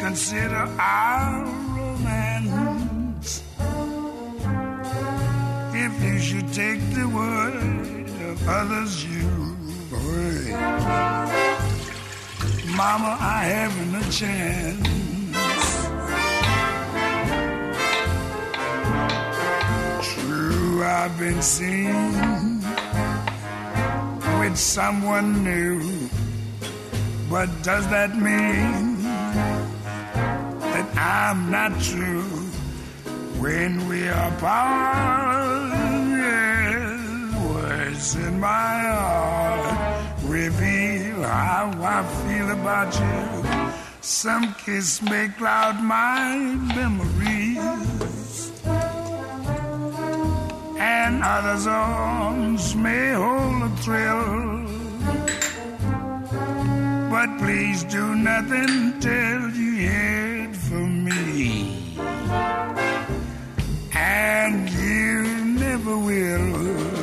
consider our romance. If you should take the word of others you've heard, Mama, I haven't a chance. True, I've been seen with someone new, but does that mean? I'm not true when we are apart. Words in my heart reveal how I feel about you. Some kiss may cloud my memories, and others' arms may hold a thrill. But please do nothing till you hear me. And you never will.